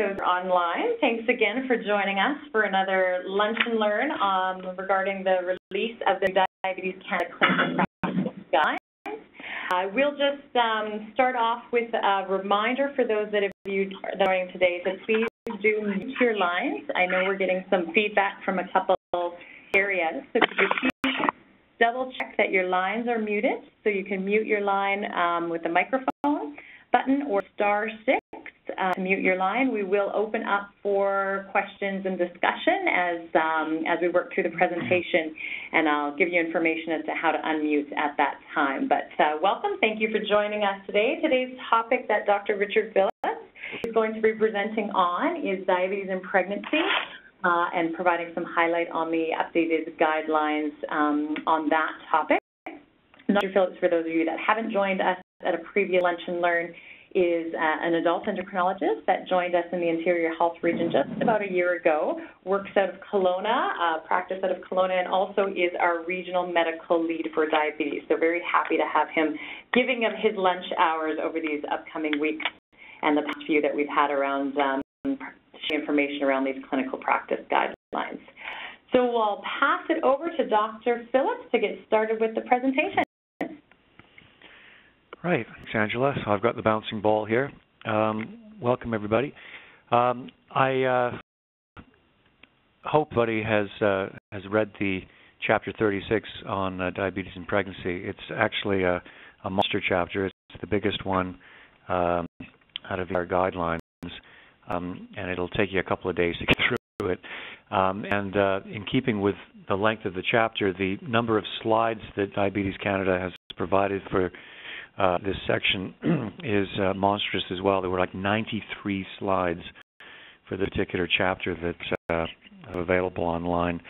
those online, thanks again for joining us for another Lunch and Learn um, regarding the release of the Diabetes Canada Clinical Practice Guide. We'll just um, start off with a reminder for those that have viewed that joining today to please do mute your lines. I know we're getting some feedback from a couple areas, so could you please double check that your lines are muted so you can mute your line um, with the microphone button or star six uh, mute your line. We will open up for questions and discussion as um, as we work through the presentation, and I'll give you information as to how to unmute at that time. But uh, welcome, thank you for joining us today. Today's topic that Dr. Richard Phillips is going to be presenting on is diabetes in pregnancy. Uh, and providing some highlight on the updated guidelines um, on that topic. Dr. Phillips, for those of you that haven't joined us at a previous Lunch and Learn, is uh, an adult endocrinologist that joined us in the Interior Health region just about a year ago, works out of Kelowna, uh, practice out of Kelowna, and also is our regional medical lead for diabetes. So very happy to have him giving of his lunch hours over these upcoming weeks and the past few that we've had around um, information around these clinical practice guidelines. So I'll pass it over to Dr. Phillips to get started with the presentation. Right, thanks, Angela. So I've got the bouncing ball here. Um, welcome, everybody. Um, I uh, hope everybody has uh, has read the chapter 36 on uh, diabetes and pregnancy. It's actually a, a monster chapter. It's the biggest one um, out of our guidelines, um, and it'll take you a couple of days to get through it. Um, and uh, in keeping with the length of the chapter, the number of slides that Diabetes Canada has provided for uh, this section is uh, monstrous as well. There were like 93 slides for the particular chapter that's uh, available online.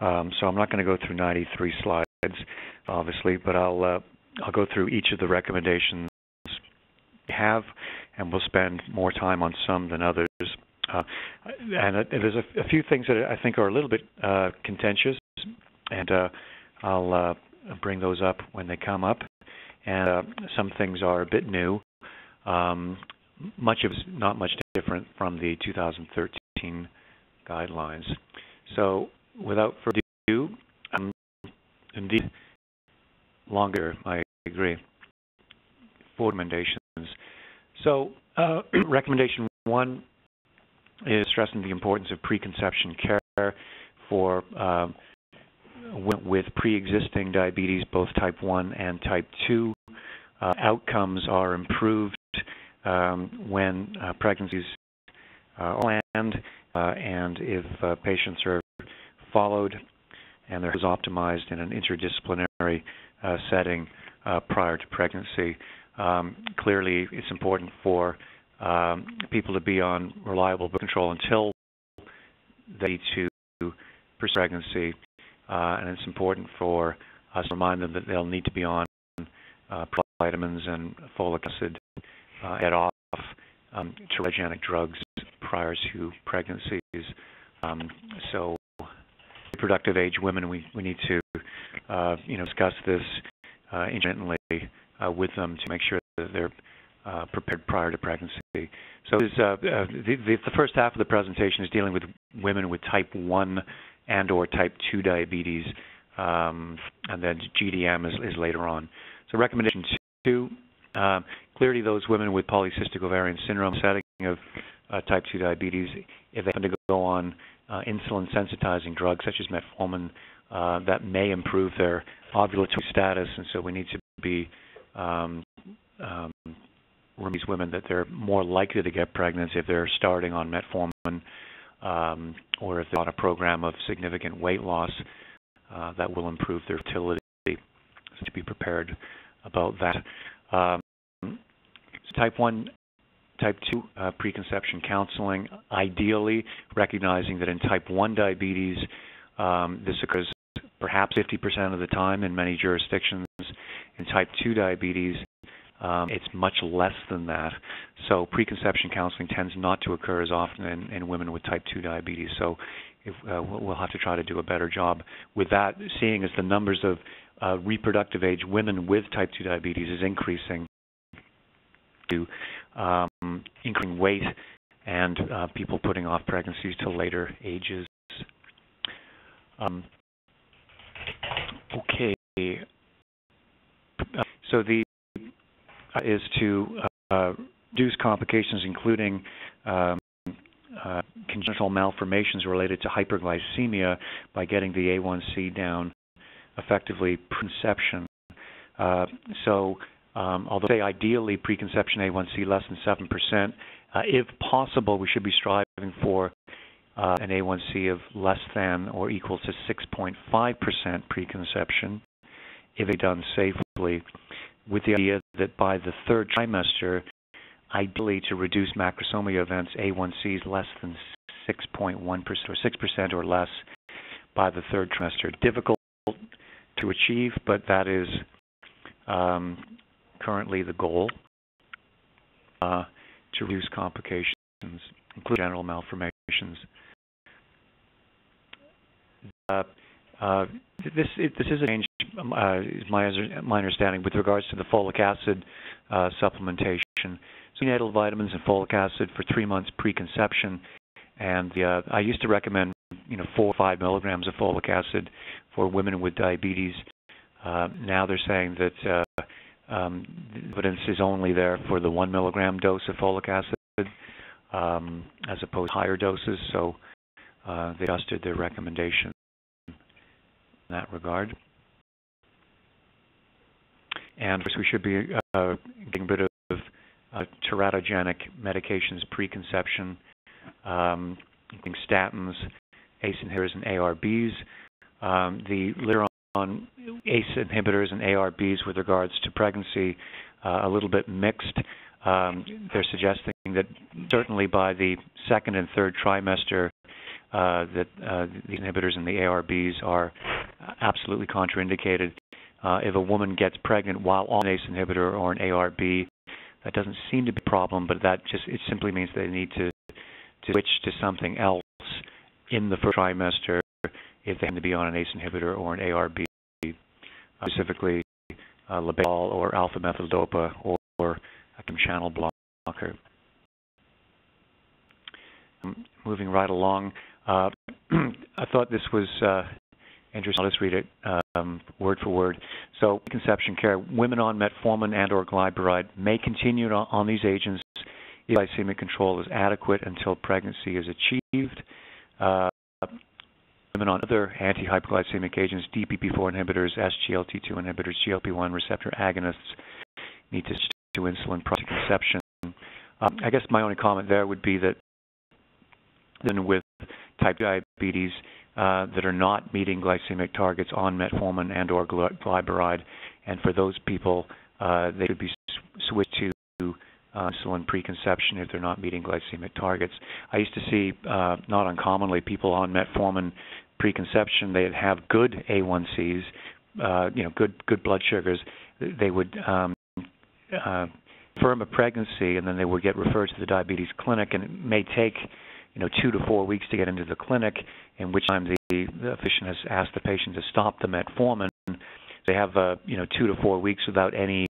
Um, so I'm not going to go through 93 slides, obviously, but I'll uh, I'll go through each of the recommendations we have, and we'll spend more time on some than others. Uh, and there's a, a, few things that I think are a little bit contentious, and I'll bring those up when they come up and uh, some things are a bit new. Um, much of it's not much different from the 2013 guidelines. So, without further ado, um, indeed, longer, I agree. Four recommendations. So, uh, recommendation one is stressing the importance of preconception care for uh, with pre-existing diabetes, both type 1 and type 2. Uh, outcomes are improved um, when uh, pregnancies are planned uh, and if uh, patients are followed and they're optimized in an interdisciplinary uh, setting uh, prior to pregnancy. Um, clearly, it's important for um, people to be on reliable birth control until they to pursue pregnancy uh, and it's important for us to remind them that they'll need to be on uh, vitamins and folic acid uh, at off um, teratogenic drugs prior to pregnancies. Um, so, reproductive age women, we, we need to uh, you know discuss this uh, uh, with them to make sure that they're uh, prepared prior to pregnancy. So, is, uh, uh, the, the, the, first half of the presentation is dealing with women with type 1 and or type 2 diabetes, um, and then GDM is, is, later on. So recommendation two, uh, clearly those women with polycystic ovarian syndrome setting of uh, type 2 diabetes, if they happen to go on uh, insulin sensitizing drugs such as metformin, uh, that may improve their ovulatory status, and so we need to be um, um, these women that they're more likely to get pregnant if they're starting on metformin um, or if they're on a program of significant weight loss uh, that will improve their fertility. So to be prepared about that. Um, type 1, type 2 uh, preconception counseling, ideally recognizing that in type 1 diabetes, um, this occurs perhaps 50% of the time in many jurisdictions. In type 2 diabetes, um, it's much less than that. So preconception counseling tends not to occur as often in, in women with type 2 diabetes. So if, uh, we'll have to try to do a better job with that, seeing as the numbers of uh, reproductive age women with type 2 diabetes is increasing to um, increasing weight and uh, people putting off pregnancies to later ages. Um, okay, so the uh, is to uh, reduce complications, including um, uh, congenital malformations related to hyperglycemia, by getting the A1C down effectively preconception. Uh, so, um, although say ideally preconception A1C less than seven percent, uh, if possible, we should be striving for uh, an A1C of less than or equal to 6.5% preconception if done safely, with the idea that by the third trimester, ideally to reduce macrosomia events, A1Cs less than 6.1% or 6% or less by the third trimester. Difficult to achieve, but that is um, currently the goal uh, to reduce complications, including general malformations. Uh, this it, this is a change, um, uh, is my understanding, with regards to the folic acid uh, supplementation. So prenatal vitamins and folic acid for three months preconception, and uh, I used to recommend you know four or five milligrams of folic acid for women with diabetes. Uh, now they're saying that uh, um, the evidence is only there for the one milligram dose of folic acid, um, as opposed to higher doses. So uh, they adjusted their recommendation in that regard. And of course, we should be uh, getting rid of uh, teratogenic medications preconception, um, including statins, ACE inhibitors, and ARBs. Um, the literature on ACE inhibitors and ARBs with regards to pregnancy uh, a little bit mixed. Um, they're suggesting that certainly by the second and third trimester, uh, that uh, these inhibitors and the ARBs are absolutely contraindicated. Uh, if a woman gets pregnant while on an ACE inhibitor or an ARB, that doesn't seem to be a problem, but that just it simply means they need to, to switch to something else in the first trimester if they happen to be on an ACE inhibitor or an ARB, specifically uh, labetalol or alpha methyl or, or a channel blocker. Um, moving right along, uh, I thought this was uh, interesting. I'll just read it um, word for word. So, conception care: women on metformin and/or glyburide may continue on these agents if glycemic control is adequate until pregnancy is achieved. Uh, women on other anti-hypoglycemic agents, DPP-4 inhibitors, SGLT2 inhibitors, GLP-1 receptor agonists, need to do insulin prior to conception. Um, I guess my only comment there would be that then with type 2 diabetes uh, that are not meeting glycemic targets on metformin and or glyburide, and for those people, uh, they should be switched to uh, insulin preconception if they're not meeting glycemic targets. I used to see, uh, not uncommonly, people on metformin preconception. They'd have good A1Cs, uh, you know, good good blood sugars. They would um, uh, affirm a pregnancy, and then they would get referred to the diabetes clinic, and it may take you know, two to four weeks to get into the clinic, in which time the, the physician has asked the patient to stop the metformin. They have, uh, you know, two to four weeks without any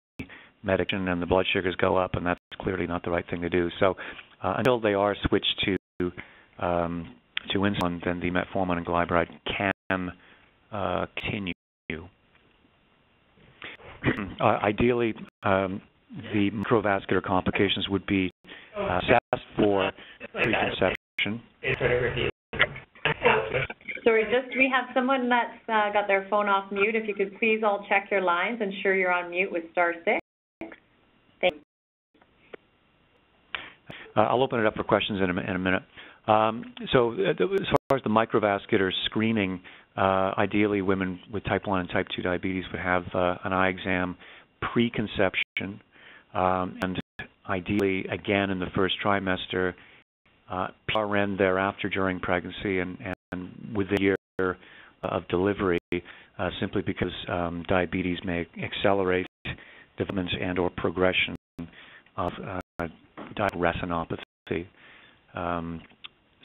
medication, and the blood sugars go up, and that's clearly not the right thing to do. So, uh, until they are switched to um, to insulin, then the metformin and glyburide can uh, continue. uh, ideally, um, the microvascular complications would be uh, assessed for preconception Sorry, just we have someone that's uh, got their phone off mute. If you could please all check your lines, and ensure you're on mute with star six. Thank you. Uh, I'll open it up for questions in a, in a minute. Um, so uh, as far as the microvascular screening, uh, ideally women with type 1 and type 2 diabetes would have uh, an eye exam preconception, um, and ideally, again, in the first trimester, uh, PRN thereafter during pregnancy and, and within a year of delivery, uh, simply because um, diabetes may accelerate development and or progression of uh, retinopathy. Um,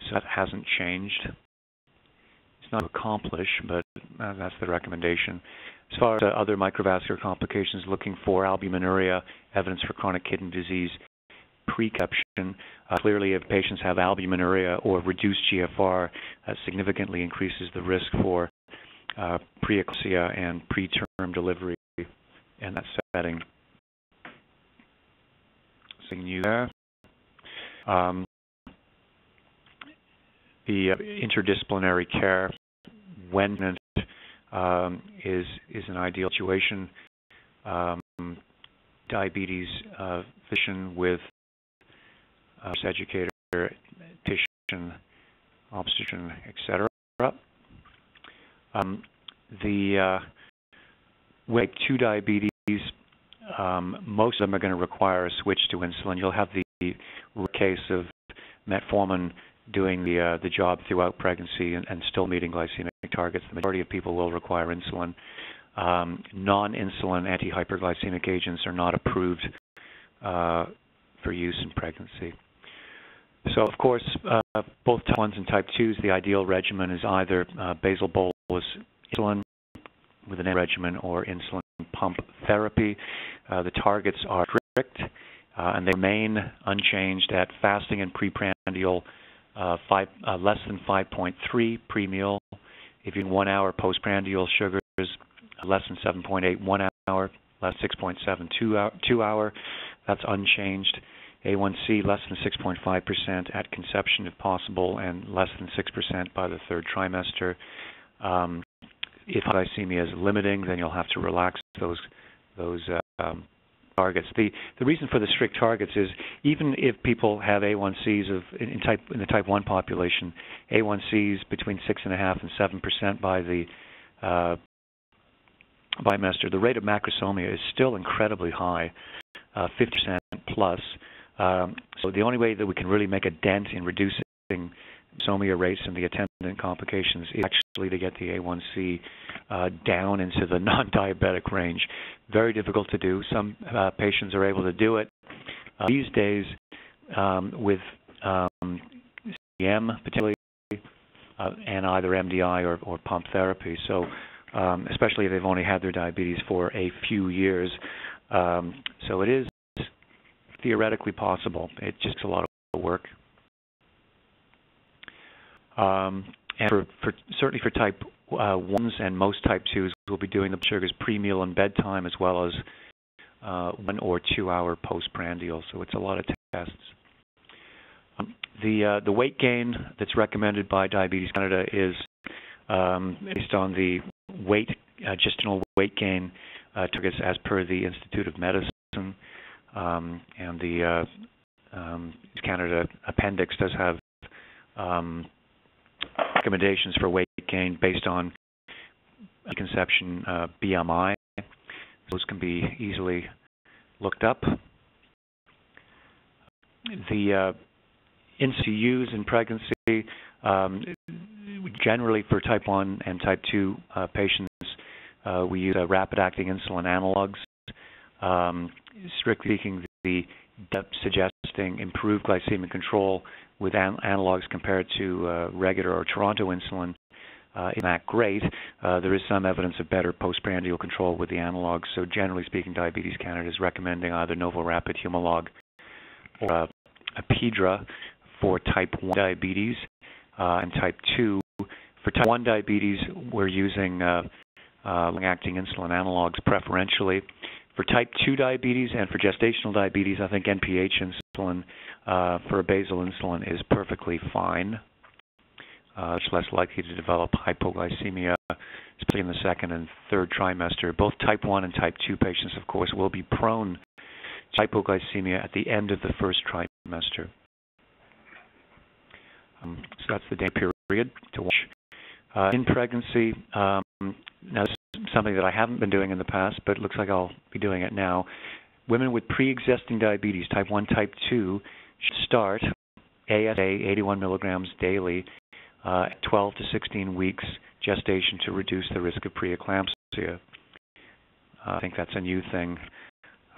so that hasn't changed. It's not accomplished, but uh, that's the recommendation. As far as uh, other microvascular complications, looking for albuminuria, evidence for chronic kidney disease, preconception. Uh, clearly, if patients have albuminuria or reduced GFR, that significantly increases the risk for uh, preeclampsia and preterm delivery in that setting. Seeing you there. Um, the uh, interdisciplinary care when um, is is an ideal situation. Um, diabetes uh, physician with uh, educator, dietitian, obstetrician, etc. Um, the uh, with 2 diabetes, um, most of them are going to require a switch to insulin. You'll have the case of metformin doing the uh, the job throughout pregnancy and, and, still meeting glycemic targets. The majority of people will require insulin. Um, non-insulin anti-hyperglycemic agents are not approved uh, for use in pregnancy. So, of course, uh, both type 1s and type 2s, the ideal regimen is either uh, basal bolus insulin with an regimen or insulin pump therapy. Uh, the targets are strict, uh, and they remain unchanged at fasting and preprandial uh, five, uh, less than 5.3 pre-meal. If you're one hour postprandial sugars, less than 7.8 one hour, less 6.7 two hour, two hour, that's unchanged. A1C less than 6.5% at conception if possible, and less than 6% by the third trimester. Um, if glycemia is limiting, then you'll have to relax those those um, targets. The the reason for the strict targets is even if people have A1Cs of in type in the type one population, A1Cs between six and a half and seven percent by the uh, bimester, the rate of macrosomia is still incredibly high, uh, 50% plus. Um, so the only way that we can really make a dent in reducing somia rates and the attendant complications is actually to get the A1C uh, down into the non-diabetic range. Very difficult to do. Some uh, patients are able to do it. Uh, these days, um, with um, CM particularly, uh, and either MDI or, or pump therapy. So, um, especially if they've only had their diabetes for a few years. Um, so it is theoretically possible. It just takes a lot of work. Um, and for, for, certainly for type uh, ones and most type twos, we'll be doing the sugars pre-meal and bedtime as well as uh, one or two hour postprandial. So it's a lot of tests. Um, the uh, the weight gain that's recommended by Diabetes Canada is um, based on the weight uh, weight gain uh, targets as per the Institute of Medicine, um, and the uh, um, Canada appendix does have um, recommendations for weight gain based on conception uh, BMI. Those can be easily looked up. The uh, NCUs in pregnancy, um, generally for type 1 and type 2 uh, patients, uh, we use uh, rapid-acting insulin analogs. Um, strictly speaking, the depth suggesting improved glycemic control with an analogs compared to uh, regular or Toronto insulin uh, is not great. Uh, there is some evidence of better postprandial control with the analogs. So generally speaking, Diabetes Canada is recommending either NovoRapid Humalog or uh, Apidra for type 1 diabetes uh, and type 2. For type 1 diabetes, we're using uh, uh, long-acting insulin analogs preferentially. For type 2 diabetes and for gestational diabetes, I think NPH insulin uh, for a basal insulin is perfectly fine. Uh, it's less likely to develop hypoglycemia, especially in the second and third trimester. Both type 1 and type 2 patients, of course, will be prone to hypoglycemia at the end of the first trimester. Um, so that's the day period to watch. Uh, in pregnancy, um, now something that I haven't been doing in the past, but it looks like I'll be doing it now. Women with pre-existing diabetes, type 1, type 2, should start ASA 81 milligrams daily, uh, 12 to 16 weeks gestation to reduce the risk of preeclampsia. Uh, I think that's a new thing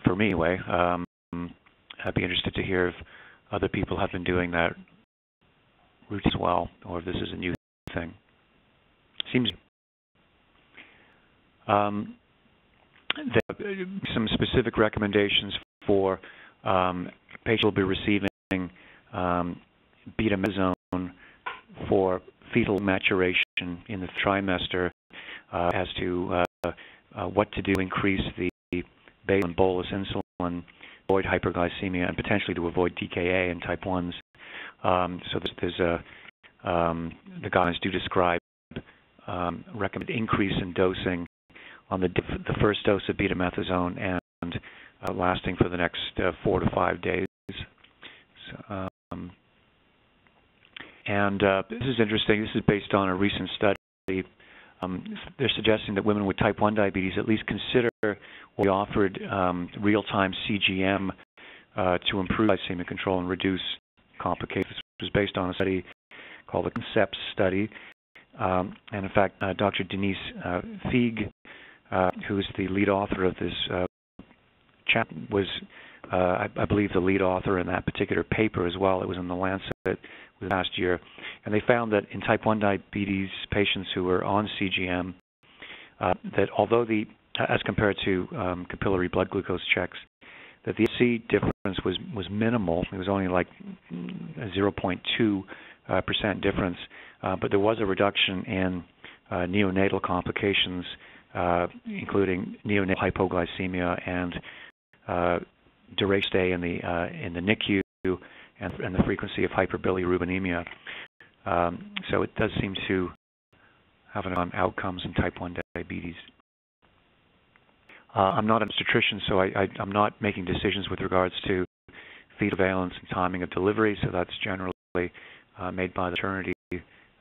for me, anyway. Um, I'd be interested to hear if other people have been doing that route as well, or if this is a new thing. Seems um, some specific recommendations for um, patients will be receiving um, betamethasone for fetal maturation in the trimester uh, as to uh, uh, what to do to increase the basal and bolus insulin, avoid hyperglycemia, and potentially to avoid DKA in type 1s. Um, so there's, there's a, um, the guidelines do describe um, recommend increase in dosing on the, the first dose of betamethasone and uh, lasting for the next uh, four to five days. So, um, and uh, this is interesting. This is based on a recent study. Um, they're suggesting that women with type 1 diabetes at least consider or be offered um, real-time CGM uh, to improve glycemic control and reduce complications. This was based on a study called the CONCEPTT study. Um, and in fact, uh, Dr. Denise uh, Feig, uh, who is the lead author of this uh, was, uh, I, I, believe, the lead author in that particular paper as well. It was in the Lancet last year. And they found that in type 1 diabetes patients who were on CGM, uh, that although the, as compared to um, capillary blood glucose checks, that the C difference was was minimal. It was only like a 0.2 uh, percent difference, uh, but there was a reduction in uh, neonatal complications, uh, including neonatal hypoglycemia and uh, duration stay in the uh, in the NICU and, and, the frequency of hyperbilirubinemia. Um, so it does seem to have an on outcomes in type 1 diabetes. Uh, I'm not an obstetrician, so I, am not making decisions with regards to fetal valence and timing of delivery, so that's generally uh, made by the maternity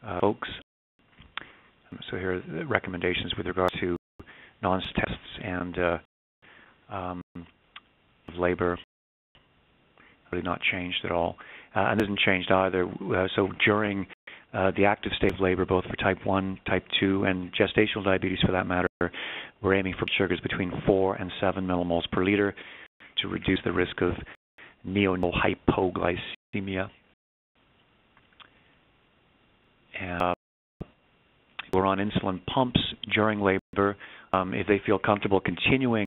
uh, folks. Um, so here are the recommendations with regard to non tests and uh, um, labor. Really not changed at all, uh, and isn't changed either. Uh, so during uh, the active state of labor, both for type 1, type 2, and gestational diabetes for that matter, we're aiming for sugars between 4 and 7 millimoles per liter to reduce the risk of neonatal hypoglycemia. And, uh, we're on insulin pumps during labor. Um, if they feel comfortable continuing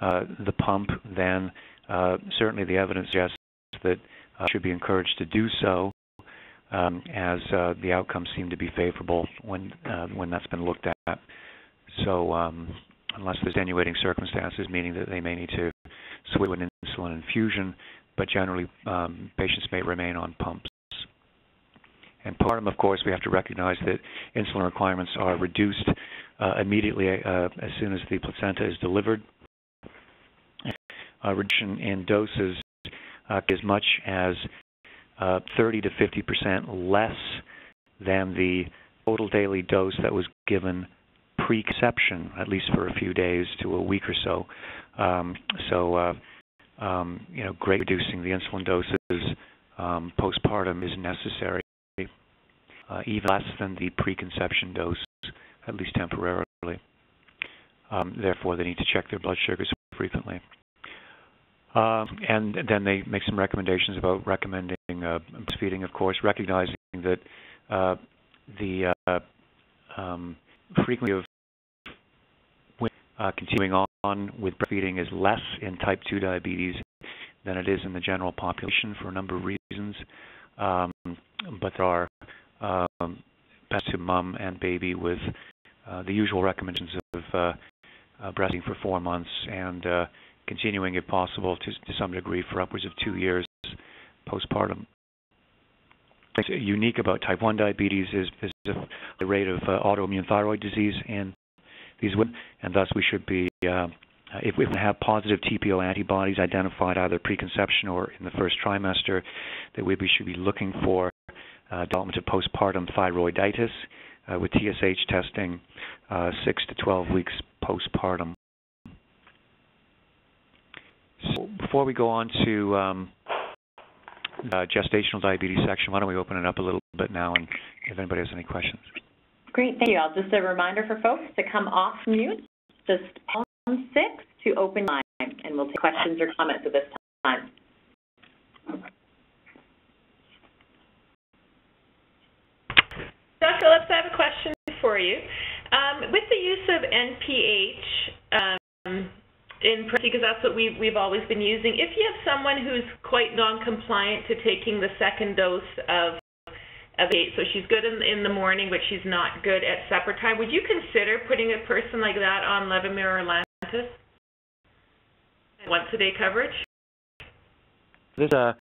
uh, the pump, then uh, certainly the evidence suggests that uh, should be encouraged to do so um, as uh, the outcomes seem to be favorable when uh, when that's been looked at. So um, unless there's attenuating circumstances, meaning that they may need to switch to an insulin infusion, but generally um, patients may remain on pumps. And postpartum, of course, we have to recognize that insulin requirements are reduced uh, immediately uh, as soon as the placenta is delivered. Uh, reduction in doses uh, as much as uh, 30 to 50 percent less than the total daily dose that was given preconception, at least for a few days to a week or so. Um, so, uh, um, you know, great reducing the insulin doses um, postpartum is necessary, uh, even less than the preconception dose, at least temporarily. Um, therefore, they need to check their blood sugars frequently. Uh, and then they make some recommendations about recommending uh, breastfeeding, of course, recognizing that uh, the uh, um, frequency of uh, continuing on with breastfeeding is less in type 2 diabetes than it is in the general population for a number of reasons. Um, but there are um, to mom and baby with uh, the usual recommendations of uh, uh, breastfeeding for four months and uh, continuing, if possible, to, to some degree for upwards of two years postpartum. What's unique about type 1 diabetes is, is the rate of uh, autoimmune thyroid disease in these women, and thus we should be, uh, if we have positive TPO antibodies identified either preconception or in the first trimester, that we should be looking for development of postpartum thyroiditis uh, with TSH testing uh, 6 to 12 weeks postpartum. So before we go on to um, uh, gestational diabetes section, why don't we open it up a little bit now and if anybody has any questions. Great, thank you. I'll just a reminder for folks to come off mute, just pound six to open line, and we'll take questions or comments at this time. Dr. Phillips, I have a question for you. Um, with the use of NPH, um, in because that's what we've, we've always been using. If you have someone who's quite non-compliant to taking the second dose of of eight, so she's good in, in the morning, but she's not good at supper time, would you consider putting a person like that on Levemir or Lantus? Once a day coverage? This uh,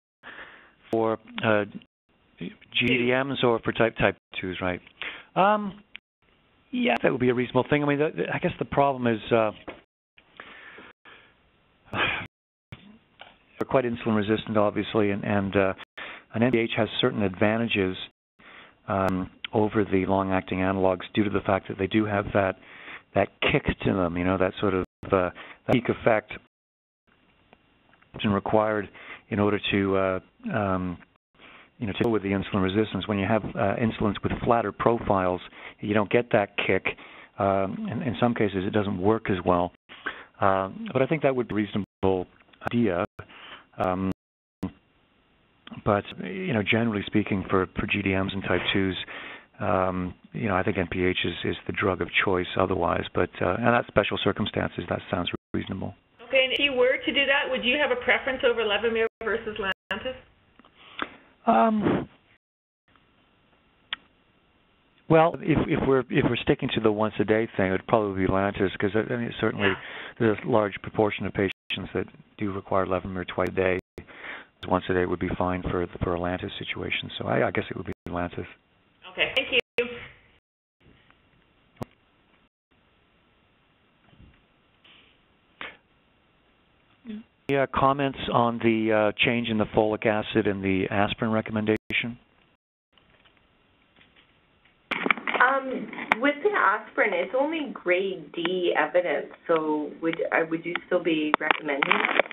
for uh, GDMs or for type type twos, right? Um, yeah, that would be a reasonable thing. I mean, the, the, I guess the problem is uh, they're quite insulin resistant, obviously, and, and uh, an NPH has certain advantages um, over the long-acting analogs due to the fact that they do have that that kick to them, you know, that sort of uh, that peak effect required in order to uh, um, you know, to deal with the insulin resistance. When you have uh, insulins with flatter profiles, you don't get that kick. Um, in, in some cases, it doesn't work as well. Uh, but I think that would be a reasonable idea. Um, but you know, generally speaking, for for GDMs and type twos, um, you know, I think NPH is, is the drug of choice. Otherwise, but uh, and that special circumstances, that sounds reasonable. Okay, and if you were to do that, would you have a preference over Levemir versus? Um, well, if if we're if we're sticking to the once a day thing, it would probably be Lantus because I mean certainly there's a large proportion of patients that do require Levemir twice a day. Once a day would be fine for the, for a Lantus situation. So I, I guess it would be Lantus. Okay, thank you. Yeah, comments on the uh, change in the folic acid and the aspirin recommendation? Um, with the aspirin, it's only grade D evidence, so would uh, would you still be recommending it?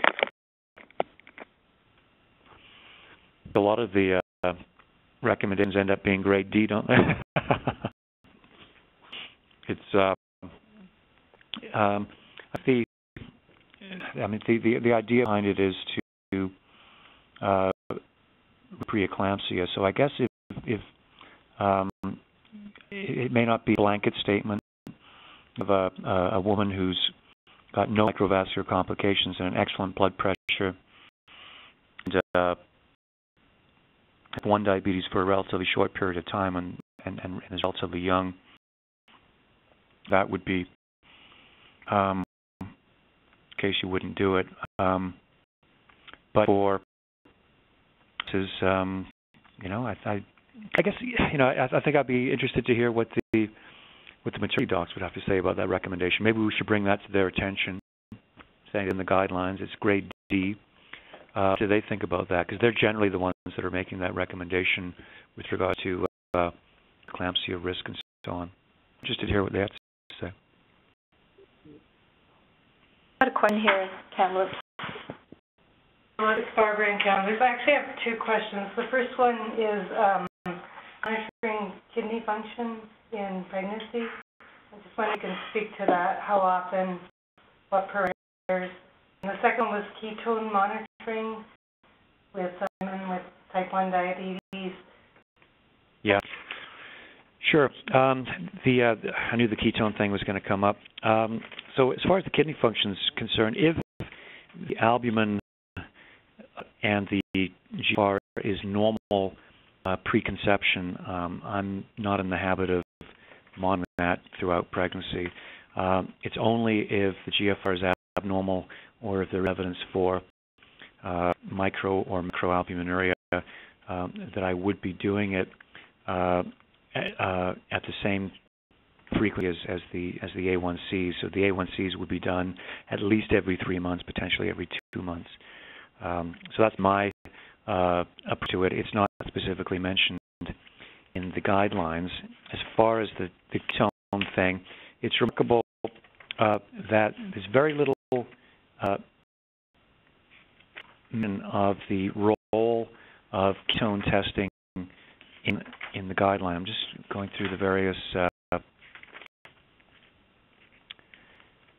A lot of the uh, recommendations end up being grade D, don't they? it's uh, um, the I mean the, the the idea behind it is to uh, preeclampsia. So I guess if if um, it may not be a blanket statement of a, a woman who's got no microvascular complications and an excellent blood pressure and uh, one diabetes for a relatively short period of time and, and, and is relatively young, that would be um, case you wouldn't do it. Um, but for is um, you know, I, I I guess you know I, I think I'd be interested to hear what the what the maternity docs would have to say about that recommendation. Maybe we should bring that to their attention, saying in the guidelines it's grade D. Uh, do they think about that? Because they're generally the ones that are making that recommendation with regard to uh, eclampsia risk and so on. Interested to hear what they have to say. I had a question here, Kamloops. It's Barbara and Kamloops. I actually have two questions. The first one is um, monitoring kidney function in pregnancy. I just wonder if you can speak to that, how often, what parameters. And the second was ketone monitoring with women with type 1 diabetes. Yeah. Sure. Um, the uh, I knew the ketone thing was going to come up. Um, so as far as the kidney function is concerned, if the albumin and the GFR is normal uh, preconception, um, I'm not in the habit of monitoring that throughout pregnancy. Um, it's only if the GFR is abnormal or if there's evidence for uh, micro or macroalbuminuria um, that I would be doing it uh, at the same frequency as, as the as the A1Cs. So the A1Cs would be done at least every three months, potentially every two months. Um, so that's my uh, up to it. It's not specifically mentioned in the guidelines. As far as the, the tone thing, it's remarkable uh, that there's very little uh, of the role of ketone testing in in the guideline. I'm just going through the various uh,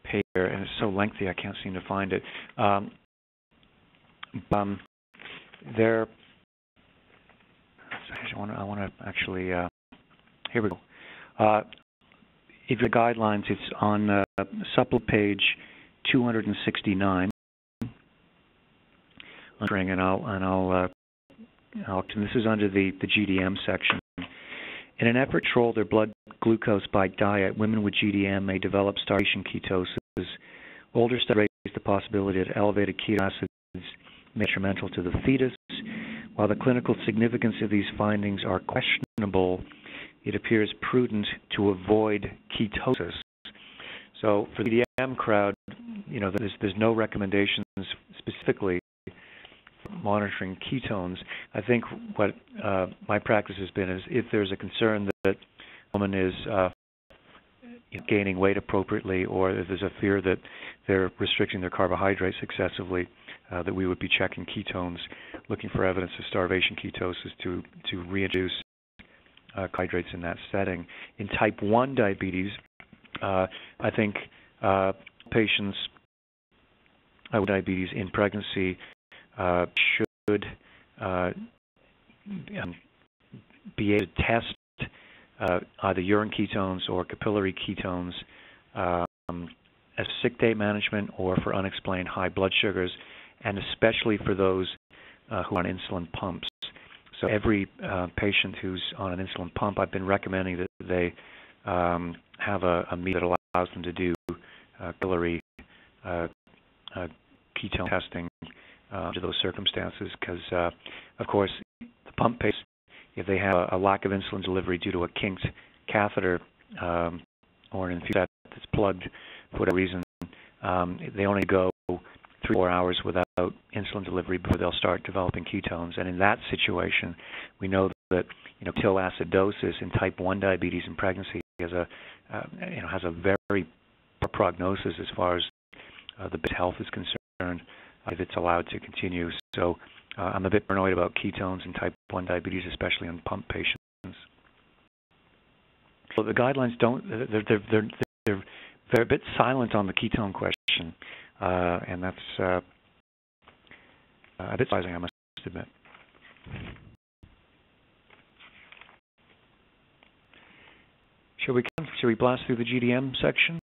paper, and it's so lengthy I can't seem to find it. Um, um, there, I want to, I actually, uh, here we go. Uh, if the guidelines, it's on uh, supplement page 269. And I'll and I'll, uh, I'll and this is under the the GDM section. In an effort to control their blood glucose by diet, women with GDM may develop starvation ketosis. Older studies raise the possibility that elevated keto acids may be detrimental to the fetus. While the clinical significance of these findings are questionable, it appears prudent to avoid ketosis. So for the DM crowd, you know, there's, there's no recommendations specifically monitoring ketones. I think what uh, my practice has been is if there's a concern that a woman is uh, gaining weight appropriately or if there's a fear that they're restricting their carbohydrates excessively, uh, that we would be checking ketones, looking for evidence of starvation ketosis to, to reintroduce uh, carbohydrates in that setting. In type 1 diabetes, uh, I think uh, patients with diabetes in pregnancy uh, should uh, um, be able to test uh, either urine ketones or capillary ketones um, as sick day management or for unexplained high blood sugars, and especially for those uh, who are on insulin pumps. So every uh, patient who's on an insulin pump, I've been recommending that they um, have a, a that allows them to do capillary ketone testing uh, under those circumstances because, uh, of course, the pump patients, if they have a, a, lack of insulin delivery due to a kinked catheter um, or an infusion that's plugged for whatever reason, um, they only go three or four hours without insulin delivery before they'll start developing ketones. And in that situation, we know that you know till acidosis in type 1 diabetes in pregnancy has a uh, you know has a very poor prognosis as far as uh, the health is concerned if it's allowed to continue. So uh, I'm a bit paranoid about ketones and type 1 diabetes, especially in pump patients. So the guidelines don't they're they're they're, they're, they're a bit silent on the ketone question, uh, and that's uh, a bit surprising, I must admit. Shall we shall we blast through the GDM section?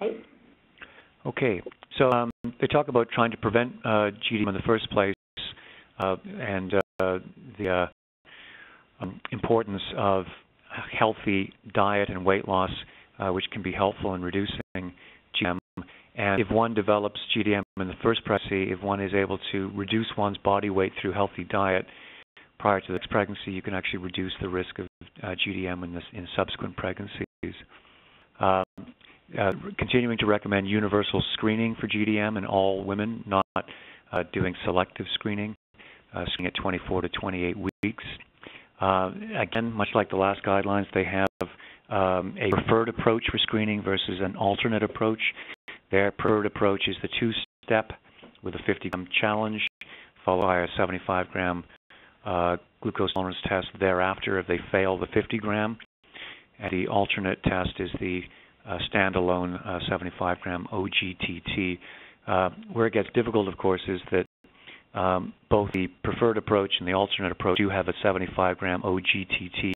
Okay. Okay. So um, they talk about trying to prevent uh, GDM in the first place, uh, and uh, the uh, um, importance of healthy diet and weight loss, uh, which can be helpful in reducing GDM. And if one develops GDM in the first pregnancy, if one is able to reduce one's body weight through healthy diet, prior to this pregnancy, you can actually reduce the risk of uh, GDM in, this, in subsequent pregnancies. Um, uh, continuing to recommend universal screening for GDM in all women, not uh, doing selective screening, uh, screening at 24 to 28 weeks. Uh, again, much like the last guidelines, they have um, a preferred approach for screening versus an alternate approach. Their preferred approach is the two-step with a 50 gram challenge, followed by a 75 gram uh, glucose tolerance test thereafter if they fail the 50 gram. And the alternate test is the uh, standalone uh, 75 gram OGTT. Uh, where it gets difficult, of course, is that um, both the preferred approach and the alternate approach do have a 75 gram OGTT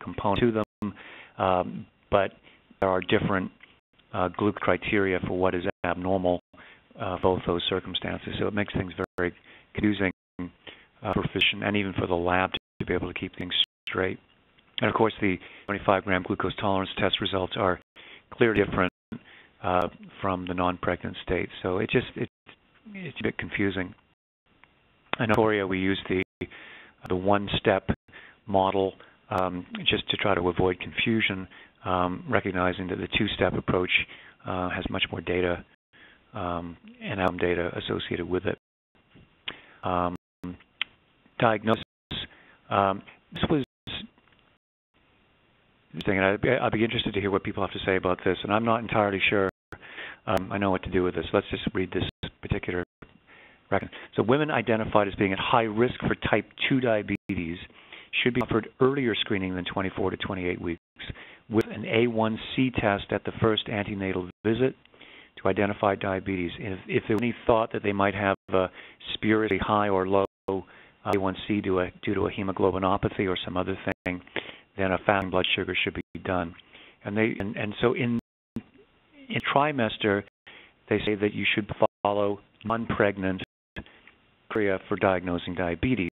component to them, um, but there are different uh, glucose criteria for what is abnormal, uh, both those circumstances. So it makes things very confusing uh, for physician and even for the lab to, to be able to keep things straight. And of course, the 25 gram glucose tolerance test results are clearly different uh, from the non-pregnant state. So it just it, it's a bit confusing. In Victoria, we use the the one-step model um, just to try to avoid confusion, um, recognizing that the two-step approach uh, has much more data um, and outcome data associated with it. Um, diagnosis. Um, this was and I'd, I'd, be interested to hear what people have to say about this. And I'm not entirely sure um, I know what to do with this. Let's just read this particular record. So women identified as being at high risk for type 2 diabetes should be offered earlier screening than 24 to 28 weeks with an A1C test at the first antenatal visit to identify diabetes. If, if there was any thought that they might have a spiritually high or low A1C due, a, due to a hemoglobinopathy or some other thing, then a fasting blood sugar should be done. And they and, and so in in trimester, they say that you should follow non-pregnant criteria for diagnosing diabetes.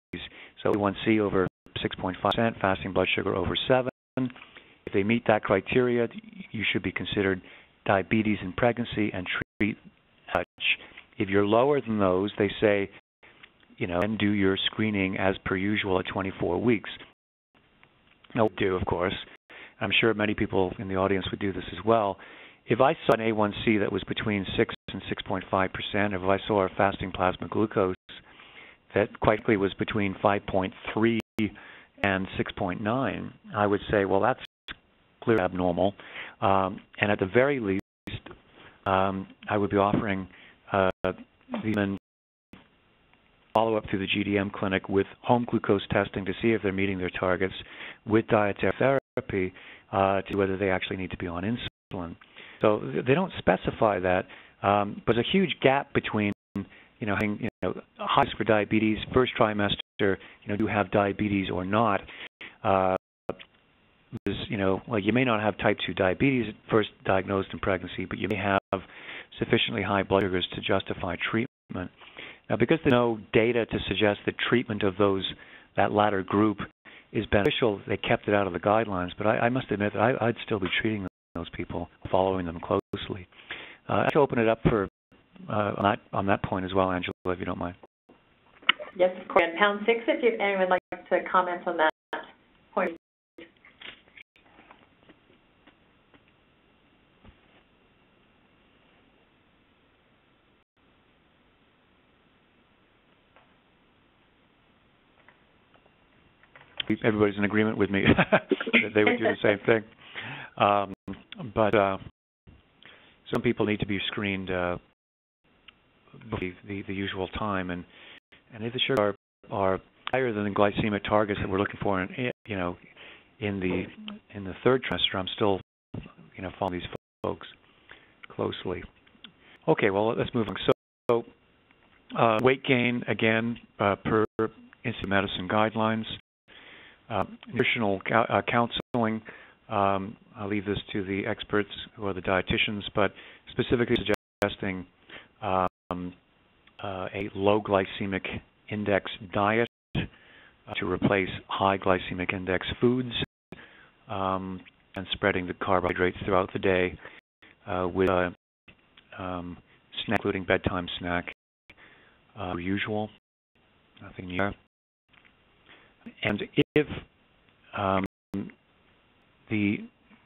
So A1C over 6.5%, fasting blood sugar over 7. If they meet that criteria, you should be considered diabetes in pregnancy and treat such. If you're lower than those, they say, you know, and do your screening as per usual at 24 weeks. No, do of course. I'm sure many people in the audience would do this as well. If I saw an A1C that was between 6 and 6.5 percent, if I saw a fasting plasma glucose that quite likely was between 5.3 and 6.9, I would say, well, that's clearly abnormal. Um, and at the very least, um, I would be offering uh, the follow-up through the GDM clinic with home glucose testing to see if they're meeting their targets, with dietary therapy uh, to whether they actually need to be on insulin. So they don't specify that, um, but there's a huge gap between you know having you know high risk for diabetes first trimester, you know, do you have diabetes or not? Uh, is, you know, well, you may not have type 2 diabetes first diagnosed in pregnancy, but you may have sufficiently high blood sugars to justify treatment. Now, because there's no data to suggest that treatment of those that latter group is beneficial, they kept it out of the guidelines. But I, I must admit that I, would still be treating those people, following them closely. Uh, I'd open it up for uh, on that on that point as well, Angela, if you don't mind. Yes, of course. And pound six, if you, anyone would like to comment on that point. Everybody's in agreement with me that they would do the same thing. Um, but uh, some people need to be screened uh, before the, the usual time, and and if the sugar are, are higher than the glycemic targets that we're looking for, in, you know, in the in the third trimester, I'm still, you know, following these folks closely. Okay, well let's move on. So, uh, weight gain again uh, per Institute of Medicine guidelines. Uh, nutritional uh, counseling, um, I'll leave this to the experts who are the dietitians, but specifically suggesting um, uh, a low glycemic index diet uh, to replace high glycemic index foods um, and spreading the carbohydrates throughout the day uh, with uh, um, snack, including bedtime snack, usual, nothing new. And if um, the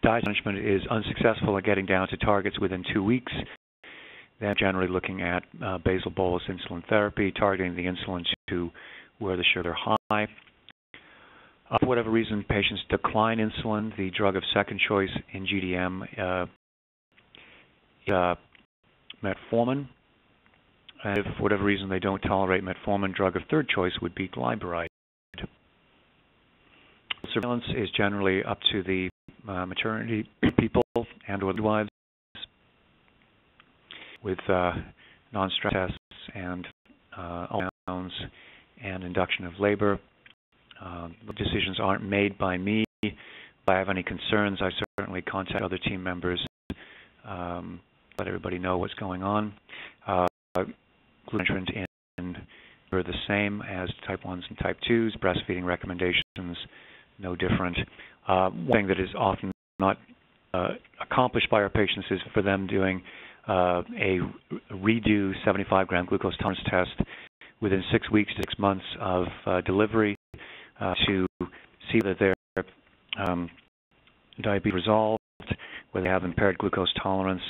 diet management is unsuccessful at getting down to targets within two weeks, then generally looking at uh, basal bolus insulin therapy, targeting the insulin to where the sugar high. Uh, for whatever reason, patients decline insulin. The drug of second choice in GDM uh, uh, metformin. And if for whatever reason they don't tolerate metformin, drug of third choice would be glyburide surveillance is generally up to the uh, maternity people and or wives with uh, non-stress tests and uh, and induction of labor. Uh, decisions aren't made by me. If I have any concerns, I certainly contact other team members, um, let everybody know what's going on. Uh, in are the same as type 1s and type 2s, breastfeeding recommendations no different. Uh, one thing that is often not uh, accomplished by our patients is for them doing uh, a redo 75 gram glucose tolerance test within six weeks to six months of uh, delivery uh, to see that their um, diabetes resolved, whether they have impaired glucose tolerance,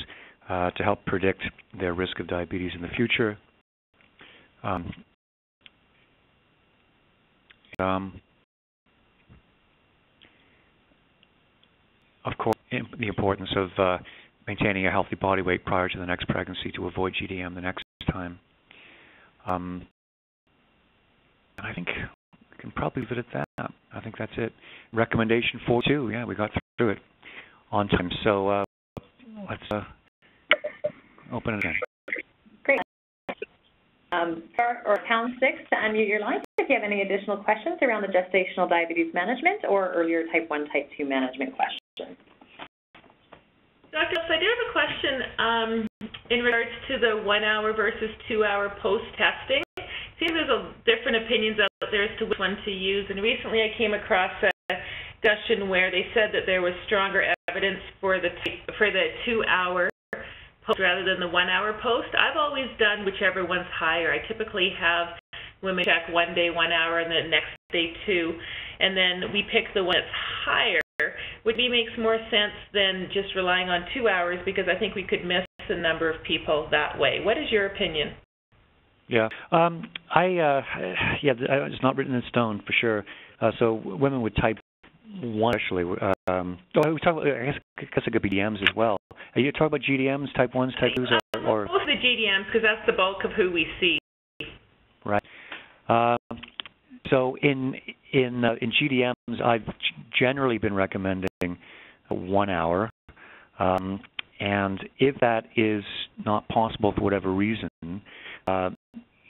uh, to help predict their risk of diabetes in the future. Um, um, of course, the importance of uh, maintaining a healthy body weight prior to the next pregnancy to avoid GDM the next time. Um, I think we can probably leave it at that. I think that's it. Recommendation four two. Yeah, we got through it on time. So uh, let's uh, open it again. Great. Um, or pound six to unmute your line if you have any additional questions around the gestational diabetes management or earlier type 1, type 2 management questions. Dr. I do have a question um, in regards to the one hour versus two hour post testing. It Seems there's a different opinions out there as to which one to use, and recently I came across a discussion where they said that there was stronger evidence for the for the two hour post rather than the one hour post. I've always done whichever one's higher. I typically have women check one day one hour and the next day two, and then we pick the one that's higher. Would be makes more sense than just relying on two hours because I think we could miss a number of people that way. What is your opinion? Yeah, um, I uh, yeah, it's not written in stone for sure. Uh, so women would type one actually. Um, oh, we talk about, I guess, I guess it could be DMs as well. Are you talking about GDMs, type ones, type twos, or, or most of the GDMs because that's the bulk of who we see. Right. Uh, so in in uh, in GDMs, I've generally been recommending one hour, um, and if that is not possible for whatever reason, uh,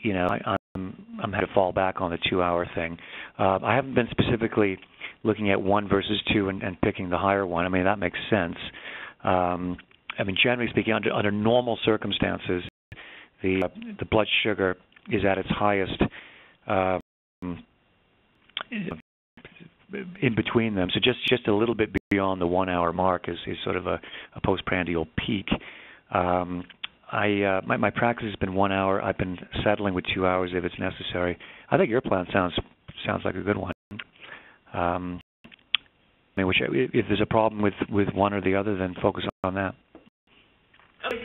you know, I, I'm I'm had to fall back on the two-hour thing. Uh, I haven't been specifically looking at one versus two and, and picking the higher one. I mean, that makes sense. Um, I mean, generally speaking, under under normal circumstances, the uh, the blood sugar is at its highest um, in between them. So just just a little bit beyond the one hour mark is, is sort of a, a postprandial peak. Um, I uh, my my practice has been one hour. I've been settling with two hours if it's necessary. I think your plan sounds sounds like a good one. Um, I mean, which if there's a problem with with one or the other, then focus on that. Okay.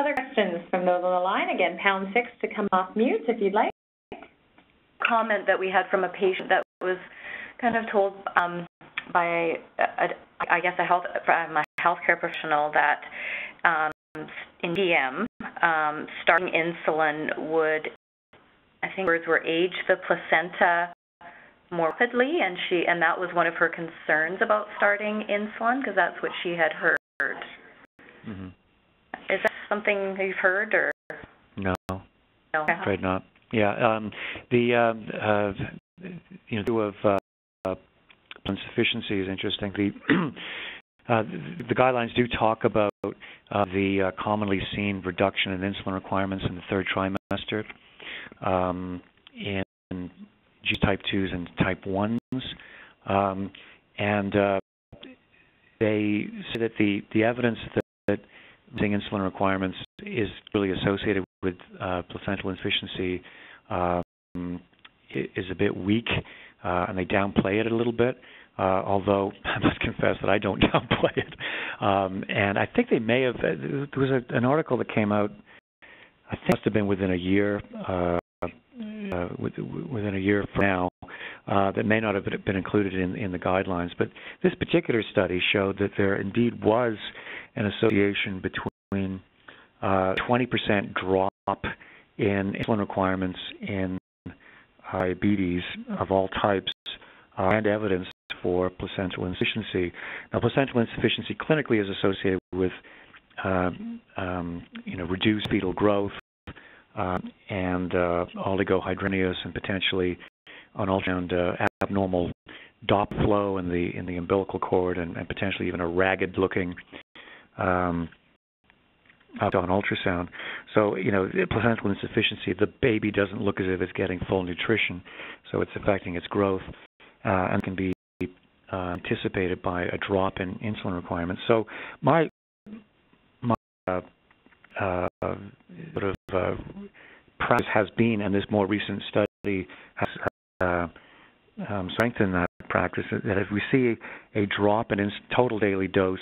Other questions from those on the line? Again, pound six to come off mute if you'd like. Comment that we had from a patient that was kind of told um, by, a, a, I guess, a health from a healthcare professional that um, in DM, um, starting insulin would, I think words were age the placenta more rapidly, and she and that was one of her concerns about starting insulin because that's what she had heard. Mm-hmm. Is that something you've heard or? No. No. Afraid not. Yeah. Um, the um, uh, you know of uh, insufficiency is interesting. The uh, the guidelines do talk about uh, the uh, commonly seen reduction in insulin requirements in the third trimester um, in G type 2s and type 1s. Um, and uh, they say that the, the evidence that, insulin requirements is really associated with uh, placental insufficiency um, is a bit weak, uh, and they downplay it a little bit. Uh, although I must confess that I don't downplay it. Um, and I think they may have. Uh, there was a, an article that came out. I think it must have been within a year, uh, uh, within a year from now, uh, that may not have been included in, in the guidelines. But this particular study showed that there indeed was an association between uh, 20% drop in insulin requirements in diabetes of all types uh, and evidence for placental insufficiency. Now, placental insufficiency clinically is associated with um, um, you know reduced fetal growth uh, and uh, oligohydramnios and potentially on ultrasound uh, abnormal DOP flow in the in the umbilical cord and, and potentially even a ragged looking um, on ultrasound. So, you know, placental insufficiency, the baby doesn't look as if it's getting full nutrition, so it's affecting its growth uh, and can be uh, anticipated by a drop in insulin requirements. So, my my uh, uh, sort of uh, practice has been, and this more recent study has uh, um, strengthened that practice, that if we see a drop in total daily dose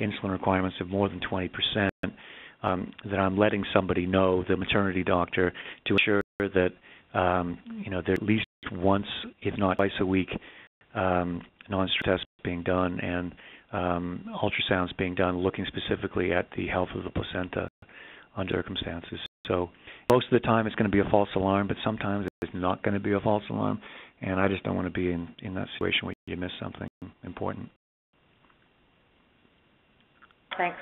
insulin requirements of more than 20 percent, um, that I'm letting somebody know, the maternity doctor, to ensure that um, you know there at least once, if not twice a week, um, non-stress tests being done and um, ultrasounds being done, looking specifically at the health of the placenta under circumstances. So most of the time it's going to be a false alarm, but sometimes it's not going to be a false alarm, and I just don't want to be in in that situation where you miss something important. Thanks.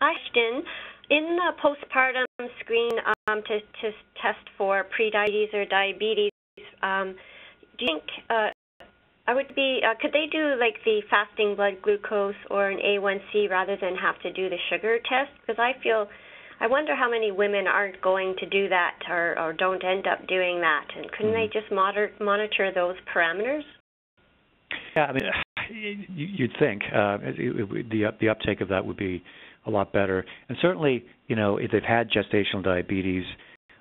Ashton, in the postpartum screen um, to, to test for prediabetes or diabetes, um, do you think uh, I would be? Uh, could they do like the fasting blood glucose or an A1C rather than have to do the sugar test? Because I feel, I wonder how many women aren't going to do that or, or don't end up doing that, and couldn't mm-hmm. they just monitor monitor those parameters? Yeah, I mean, you'd think uh, it, it, the the uptake of that would be a lot better, and certainly, you know, if they've had gestational diabetes,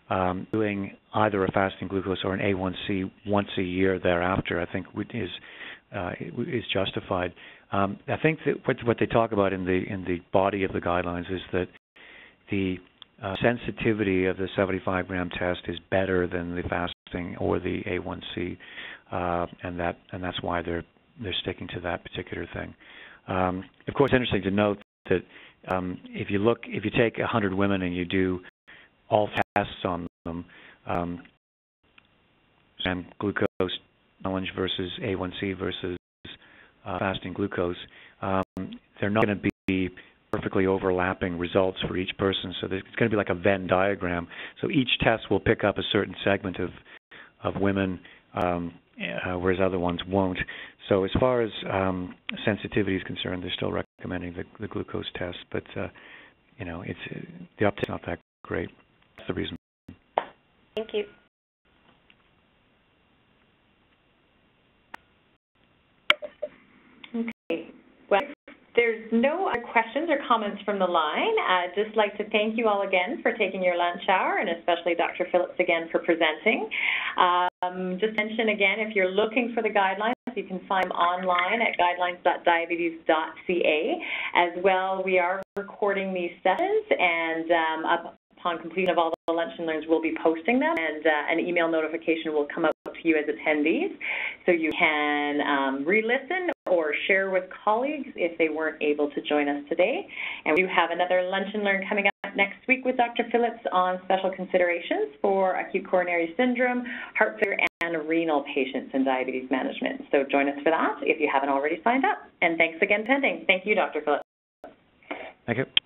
um, doing either a fasting glucose or an A1C once a year thereafter, I think is uh, is justified. Um, I think that what, what they talk about in the in the body of the guidelines is that the uh, sensitivity of the 75 gram test is better than the fasting or the A1C, uh, and that and that's why they're they're sticking to that particular thing. Um, of course, interesting to note that um, if you look, if you take 100 women and you do all tests on them, um, and glucose challenge versus A1C versus uh, fasting glucose, um, they're not going to be perfectly overlapping results for each person. So it's going to be like a Venn diagram. So each test will pick up a certain segment of of women, um, uh, whereas other ones won't. So as far as um, sensitivity is concerned, they're still recommending the, the glucose test, but uh, you know, it's uh, the uptake's not that great. That's the reason. Thank you. Okay. Well, there's no other questions or comments from the line. I'd just like to thank you all again for taking your lunch hour, and especially Dr. Phillips again for presenting. Um, just mention again, if you're looking for the guidelines, you can find them online at guidelines.diabetes.ca. As well, we are recording these sessions, and um, upon completion of all the lunch and learns, we'll be posting them, and uh, an email notification will come out you as attendees, so you can um, re-listen or share with colleagues if they weren't able to join us today. And we have another Lunch and Learn coming up next week with Dr. Phillips on special considerations for acute coronary syndrome, heart failure, and renal patients in diabetes management. So join us for that if you haven't already signed up. And thanks again, pending. Thank you, Dr. Phillips. Thank you.